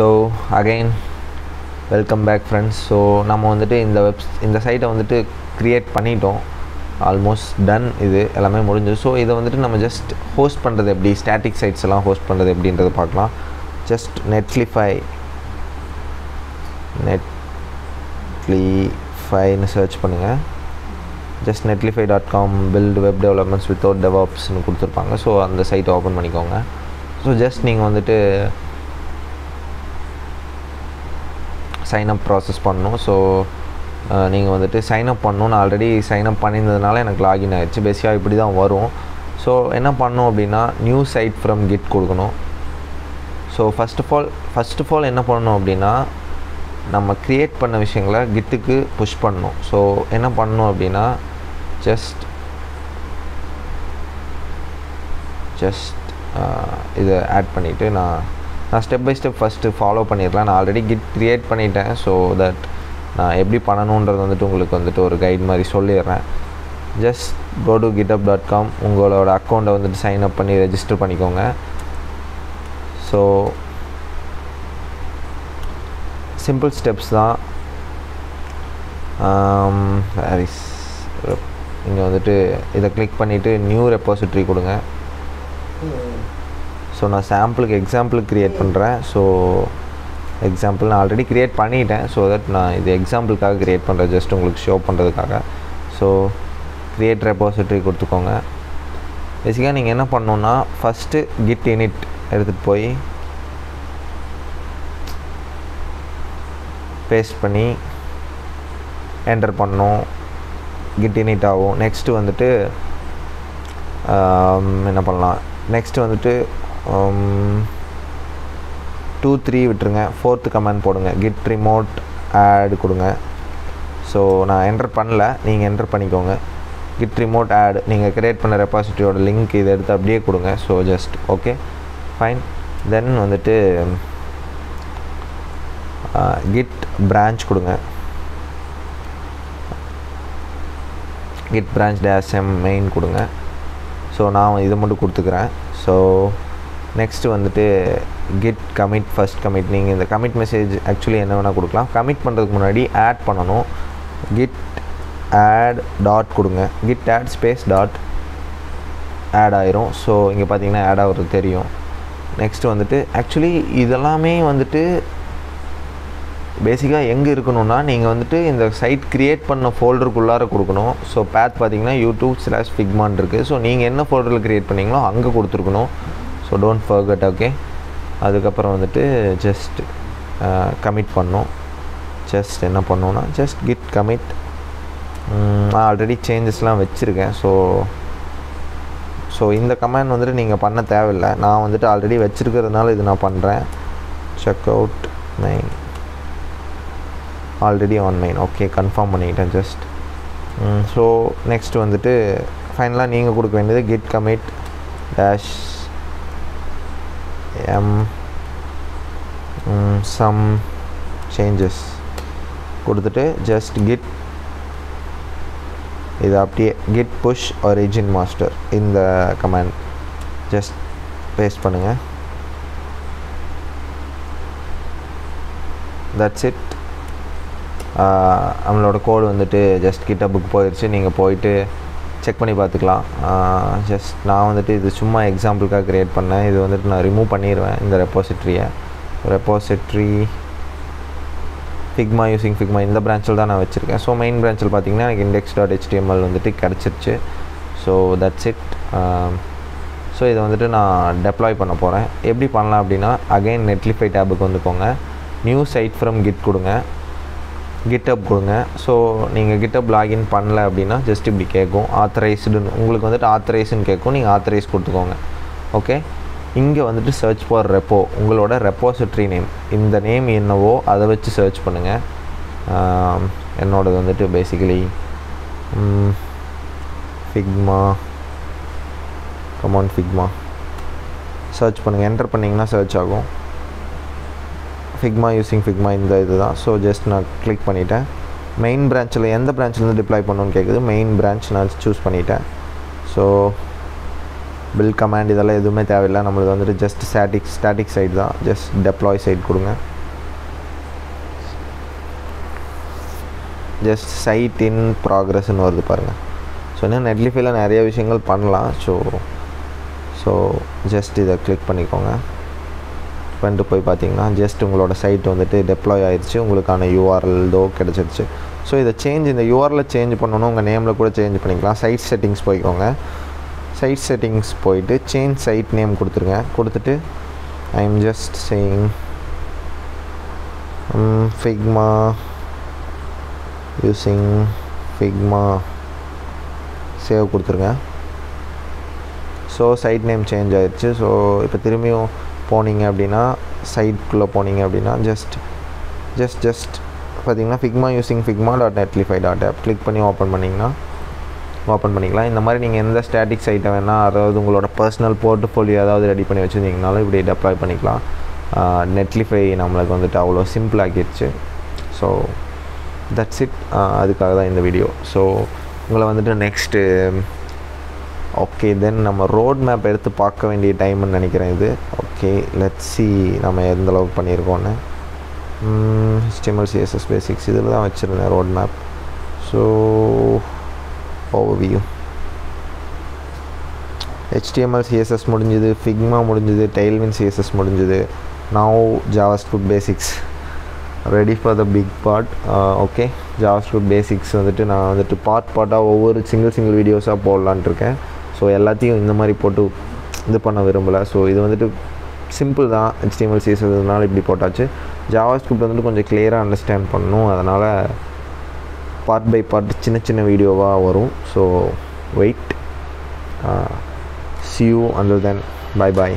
So again welcome back friends so நம்ம வந்துட்டு இந்த வெப் இந்த சைட்டை வந்துட்டு க்ரியேட் பண்ணிட்டோம். ஆல்மோஸ்ட் டன் இது எல்லாமே முடிஞ்சது. ஸோ இதை வந்துட்டு நம்ம ஜஸ்ட் ஹோஸ்ட் பண்ணுறது எப்படி? ஸ்டாட்டிக் சைட்ஸ் எல்லாம் ஹோஸ்ட் பண்ணுறது எப்படின்றத பார்க்கலாம். ஜஸ்ட் நெட்லிஃபை நெட்லிஃபைன்னு சர்ச் பண்ணுங்கள் just Netlify dot com build web developments without டெவாப்ஸ்னு கொடுத்துருப்பாங்க. ஸோ அந்த சைட்டை ஓப்பன் பண்ணிக்கோங்க. ஸோ ஜஸ்ட் நீங்கள் வந்துட்டு சைனப் ப்ராசஸ் பண்ணணும். ஸோ நீங்கள் வந்துட்டு சைனப் பண்ணணும் நான் ஆல்ரெடி சைனப் பண்ணியிருந்ததுனால எனக்கு லாகின் ஆகிடுச்சு பேசிக்காக இப்படி தான் வரும். ஸோ என்ன பண்ணும் அப்படின்னா நியூ சைட் ஃப்ரம் கிட் கொடுக்கணும். So first of all first of all என்ன பண்ணணும் அப்படின்னா நம்ம க்ரியேட் பண்ண விஷயங்களை கிட்டுக்கு புஷ் பண்ணணும். ஸோ என்ன பண்ணணும் அப்படின்னா ஜஸ்ட் ஜஸ்ட் இதை ஆட் பண்ணிவிட்டு நான் நான் step by step first follow பண்ணிடலாம். நான் ஆல்ரெடி கிட் க்ரியேட் பண்ணிட்டேன். ஸோ தட் நான் எப்படி பண்ணணுன்றது வந்துட்டு உங்களுக்கு வந்துட்டு ஒரு கைட் மாதிரி சொல்லிடுறேன். Just go to GitHub dot com உங்களோட அக்கௌண்ட்டை வந்துட்டு சைன் அப் பண்ணி ரெஜிஸ்டர் பண்ணிக்கோங்க. ஸோ சிம்பிள் ஸ்டெப்ஸ் தான். Um, வேரிஸ் இங்கே வந்துட்டு இதை கிளிக் பண்ணிவிட்டு நியூ ரெப்பாசிட்ரி கொடுங்க. ஸோ நான் சாம்பிளுக்கு எக்ஸாம்பிள் க்ரியேட் பண்ணுறேன் ஸோ எக்ஸாம்பிள் நான் ஆல்ரெடி க்ரியேட் பண்ணிட்டேன். ஸோ தட் நான் இது எக்ஸாம்பிளுக்காக க்ரியேட் பண்ணுறேன் ஜஸ்ட் உங்களுக்கு ஷோ பண்ணுறதுக்காக ஸோ க்ரியேட் ரெப்பாசிட்ரி கொடுத்துக்கோங்க. பேசிக்காக நீங்கள் என்ன பண்ணணுன்னா ஃபஸ்ட்டு கிட் இனிட் எடுத்துகிட்டு போய் பேஸ்ட் பண்ணி என்டர் பண்ணோம் கிட் இனிட் ஆகும். நெக்ஸ்ட்டு வந்துட்டு என்ன பண்ணலாம்? நெக்ஸ்ட்டு வந்துட்டு Um, டூ த்ரீ விட்டுருங்க. ஃபோர்த்து கமெண்ட் போடுங்க. கிட் ரிமோட் ஆட் கொடுங்க. ஸோ நான் என்டர் பண்ணல. நீங்கள் என்டர் பண்ணிக்கோங்க. கிட் ரிமோட் ஆட் நீங்கள் க்ரியேட் பண்ண ரெப்பாசிட்டியோட லிங்க் இதை எடுத்து அப்படியே கொடுங்க. So just okay fine then வந்துட்டு uh, கிட் பிரான்ச் கொடுங்க. Git branch dash M main கொடுங்க. ஸோ நான் இதை மட்டும் கொடுத்துக்கிறேன். ஸோ நெக்ஸ்ட்டு வந்துட்டு கிட் கமிட் ஃபஸ்ட் கமிட் நீங்கள் இந்த கமிட் மெசேஜ் ஆக்சுவலி என்ன வேணால் கொடுக்கலாம். கமிட் பண்ணுறதுக்கு முன்னாடி ஆட் பண்ணணும். கிட் ஆட் டாட் கொடுங்க. Git add space dot add ஆயிரும். ஸோ இங்கே பார்த்தீங்கன்னா ஆட் ஆகிறது தெரியும். நெக்ஸ்ட்டு வந்துட்டு ஆக்சுவலி இதெல்லாமே வந்துட்டு பேசிக்காக எங்கே இருக்கணும்னா நீங்கள் வந்துட்டு இந்த சைட் க்ரியேட் பண்ண ஃபோல்டருக்குள்ளார கொடுக்கணும். ஸோ பேத் பார்த்தீங்கன்னா யூடியூப் ஸ்லாஷ் ஃபிக்மான் இருக்குது ஸோ நீங்கள் என்ன ஃபோல்டரில் க்ரியேட் பண்ணீங்களோ அங்கே கொடுத்துருக்கணும். ஸோ டோன்ட் ஃபர்கட் ஓகே அதுக்கப்புறம் வந்துட்டு ஜஸ்ட் கமிட் பண்ணோம். ஜஸ்ட் என்ன பண்ணோன்னா ஜஸ்ட் கிட் கமிட் நான் ஆல்ரெடி சேஞ்சஸ்லாம் வச்சுருக்கேன். ஸோ ஸோ இந்த கமெண்ட் வந்துட்டு நீங்கள் பண்ண தேவையில்லை. நான் வந்துட்டு ஆல்ரெடி வச்சுருக்கிறதுனால இது நான் பண்ணுறேன் check out main already on main okay confirm பண்ணிக்கிட்டேன் ஜஸ்ட் ஸோ நெக்ஸ்ட் வந்துட்டு ஃபைனலாக நீங்கள் கொடுக்க வேண்டியது git commit dash M some changes கொடுத்துட்டு ஜஸ்ட் கிட் இது அப்படியே கிட் புஷ் ஒரிஜின் மாஸ்டர் இந்த கமெண்ட் ஜஸ்ட் பேஸ்ட் பண்ணுங்கள் தட்ஸ் இட் நம்மளோட கோடு வந்துட்டு ஜஸ்ட் கிட்ட புக் போயிடுச்சு நீங்கள் போயிட்டு செக் பண்ணி பார்த்துக்கலாம். ஜஸ்ட் நான் வந்துட்டு இது சும்மா எக்ஸாம்பிளுக்காக க்ரியேட் பண்ணேன். இது வந்துட்டு நான் ரிமூவ் பண்ணிடுவேன் இந்த ரெப்போசிட்ரியை ரெப்போசிட்ரி ஃபிக்மா யூஸிங் ஃபிக்மா இந்த பிரான்ச்சில் தான் நான் வச்சுருக்கேன். ஸோ மெயின் பிரான்ச்சில் பார்த்தீங்கன்னா எனக்கு இண்டெக்ஸ் டாட் ஹெச்டிஎம்எல் வந்துட்டு கிடச்சிருச்சு. ஸோ தட்ஸ் இட் ஸோ இதை வந்துட்டு நான் டெப்ளாய் பண்ண போகிறேன் எப்படி பண்ணலாம் அப்படின்னா அகைன் நெட்லிஃபை டேபுக்கு வந்துக்கோங்க. நியூ சைட் ஃப்ரம் கிட் கொடுங்க. கிட்டப் கொடுங்க. ஸோ நீங்கள் கிட்டப் லாகின் பண்ணல அப்படின்னா ஜஸ்ட் இப்படி கேட்கும் ஆத்தரைஸ்டுன்னு உங்களுக்கு வந்துட்டு ஆத்தரைஸ்ன்னு கேட்கும் நீங்கள் ஆத்தரைஸ் கொடுத்துக்கோங்க. ஓகே இங்கே வந்துட்டு சர்ச் ஃபார் ரெப்போ உங்களோட ரெப்போசிட்ரி நேம் இந்த நேம் என்னவோ அதை வச்சு சர்ச் பண்ணுங்கள் என்னோடது வந்துட்டு basically Figma come on Figma search பண்ணுங்கள் என்டர் பண்ணிங்கன்னா சர்ச் ஆகும். ஃபிக்மா யூஸிங் ஃபிக்மா இந்த இது தான் ஸோ ஜஸ்ட் நான் கிளிக் பண்ணிவிட்டேன் மெயின் பிரான்ச்சில் எந்த பிரான்ச்லேருந்து டிப்ளை பண்ணணும்னு கேட்குது மெயின் பிரான்ச் நான் சூஸ் பண்ணிவிட்டேன் ஸோ பில் கமாண்ட் இதெல்லாம் எதுவுமே தேவையில்லை. நம்மளுக்கு வந்துட்டு ஜஸ்ட் ஸ்டாட்டிக் ஸ்டாட்டிக் சைட் தான். ஜஸ்ட் டெப்ளாய் சைட் கொடுங்க. ஜஸ்ட் சைட் இன் ப்ராக்ரஸ்ன்னு வருது பாருங்கள் ஸோ என்ன நெட்லிஃபைல நிறைய விஷயங்கள் பண்ணலாம். ஸோ ஸோ ஜஸ்ட் இதை கிளிக் பண்ணிக்கோங்க. பண்ணிட்டு போய் பார்த்தீங்கன்னா ஜஸ்ட் உங்களோட சைட் வந்துட்டு டெப்ளாய் ஆயிடுச்சு. உங்களுக்கான யூஆர்எல் தோ கிடச்சிருச்சு. ஸோ இதை சேஞ்ச் இந்த யூஆரில் சேஞ்ச் பண்ணணும் உங்கள் நேமில் கூட சேஞ்ச் பண்ணிக்கலாம். சைட் செட்டிங்ஸ் போய்க்கோங்க. சைட் செட்டிங்ஸ் போயிட்டு சேஞ்ச் சைட் நேம் கொடுத்துருங்க. கொடுத்துட்டு I am just saying Figma using Figma save கொடுத்துருங்க. ஸோ சைட் நேம் சேஞ்ச் ஆகிடுச்சு ஸோ இப்போ திரும்பியும் போனீங்க அப்படின்னா சைட்குள்ளே போனீங்க அப்படின்னா ஜஸ்ட் ஜஸ்ட் ஜஸ்ட் பார்த்தீங்கன்னா Figma using Figma dot Netlify dot app click பண்ணி ஓப்பன் பண்ணிங்கன்னா ஓப்பன் பண்ணிக்கலாம். இந்த மாதிரி நீங்கள் எந்த ஸ்டாட்டிக் சைட்டை வேணால் அதாவது உங்களோட பர்சனல் போர்ட்ஃபோலியோ ஏதாவது ரெடி பண்ணி வச்சுருந்தீங்கனாலும் இப்படி டெப்ளாய் பண்ணிக்கலாம். நெட்லிஃபை நம்மளுக்கு வந்துட்டு அவ்வளோ சிம்பிள் ஸோ தட்ஸ் இட் அதுக்காக தான் இந்த வீடியோ ஸோ உங்களை வந்துட்டு நெக்ஸ்ட்டு ஓகே தென் நம்ம ரோட் மேப் எடுத்து பார்க்க வேண்டிய டைம்னு நினைக்கிறேன் இது. ஓகே லெட் சி நம்ம எந்த அளவுக்கு பண்ணியிருக்கோன்னு ஹிஸ்டிமல் சிஎஸ்எஸ் பேசிக்ஸ் இதில் தான் வச்சுருந்தேன் road map so overview HTML CSS முடிஞ்சுது ஃபிக்மா முடிஞ்சுது டெய்ல்வின் சிஎஸ்எஸ் முடிஞ்சுது. Now JavaScript basics ready for the big part okay JavaScript basics வந்துட்டு நான் வந்துட்டு பார்ட் பார்ட்டாக ஒவ்வொரு சிங்கிள் சிங்கிள் வீடியோஸாக போடலான்ட்டுருக்கேன் ஸோ எல்லாத்தையும் இந்த மாதிரி போட்டு இது பண்ண விரும்பலை. ஸோ இது வந்துட்டு சிம்பிள் தான் ஹெச்டிஎம்எல் சிஎஸ்எஸ்னால இப்படி போட்டாச்சு. ஜாவாஸ்கிரிப்ட் வந்துட்டு கொஞ்சம் கிளியராக அண்டர்ஸ்டாண்ட் பண்ணணும் அதனால் பார்ட் பை பார்ட் சின்ன சின்ன வீடியோவாக வரும். So wait see you under then bye bye